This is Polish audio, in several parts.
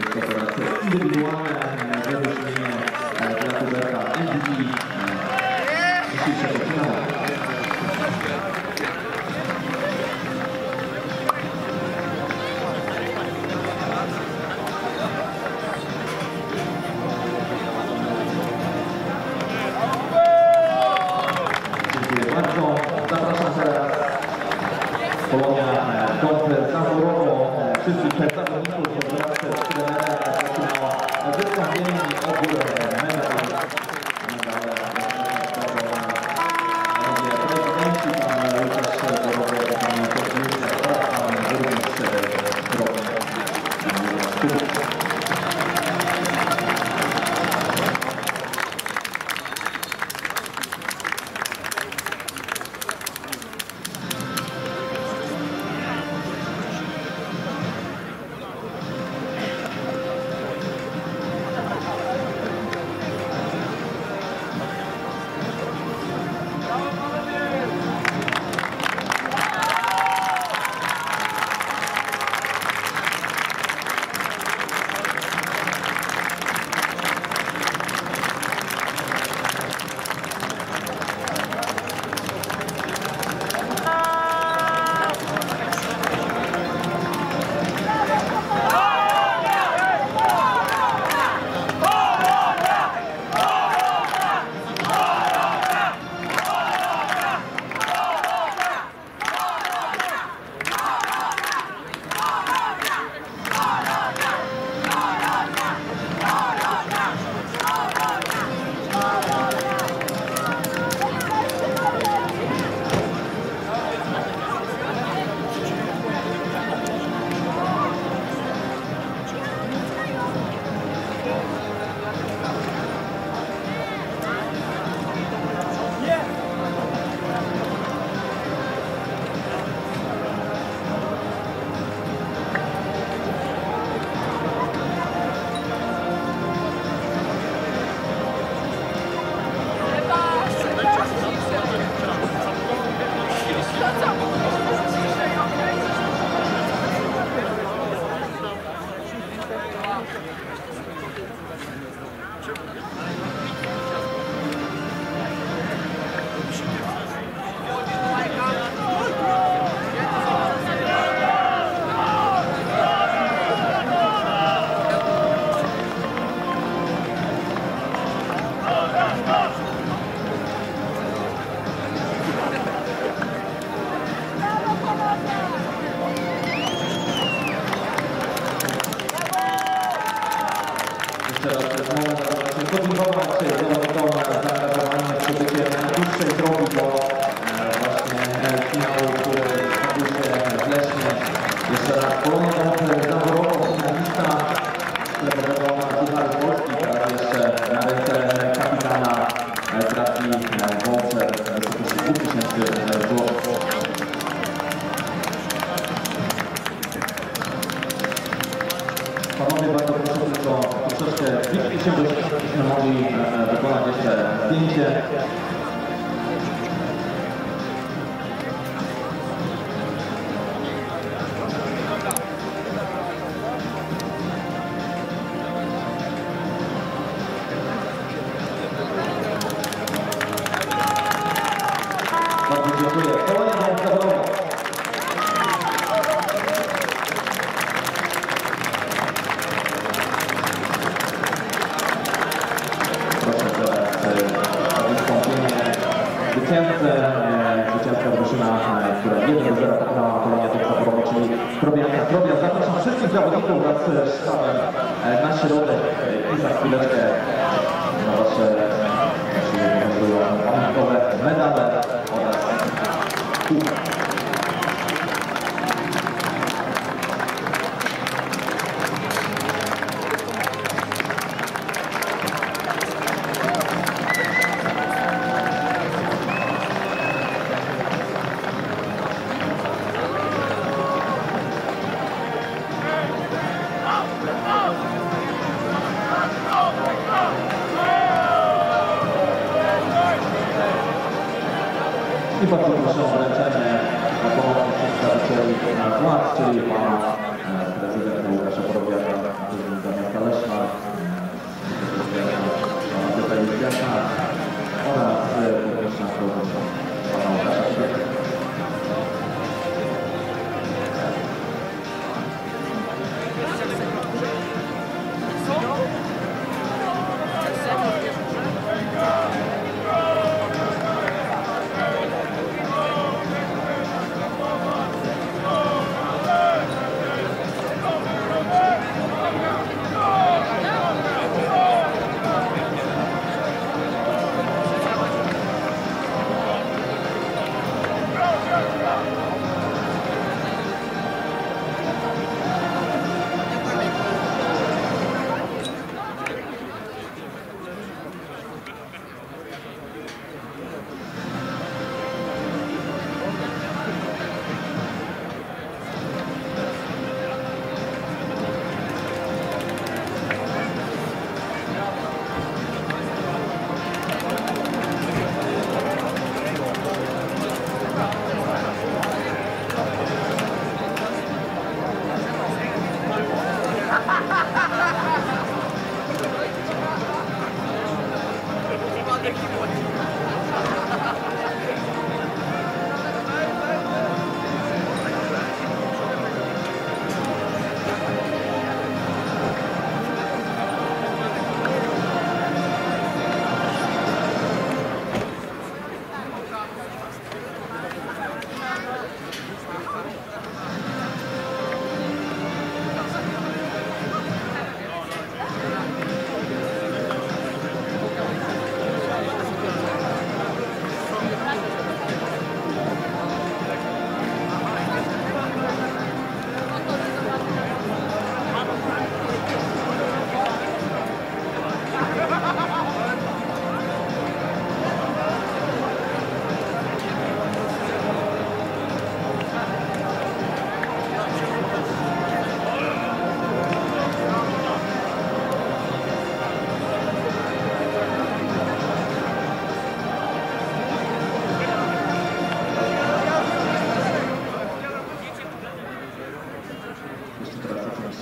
doktorat indywidualny wyróżnienie dla Huberta MVP dzisiejszego finału. Zapraszam teraz Polonia e, Konfer Zaworowo. E, wszyscy mogli wykonać jeszcze zdjęcie. zawodników wraz z sztabem na środek i za chwileczkę I bardzo proszę o leczenie na pomoc przedstawicieli władz, czyli pana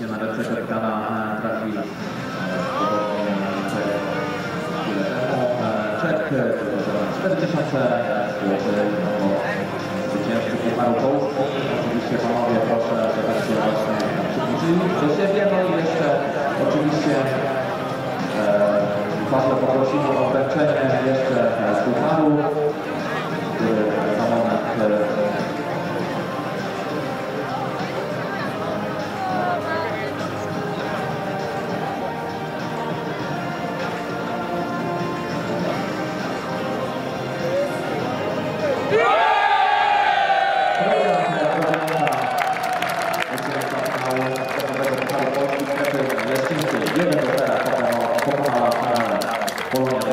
na ręce kapitana e, trafi e, podobnie czek chwilę temu. E, e, tylko że 4000 zł no, zwycięzcy Pucharu Polski. Oczywiście panowie proszę, żebyście właśnie przybliżyli do siebie. No i jeszcze oczywiście e, Pawle poprosimy o wręczenie jeszcze e, Pucharu, który 어.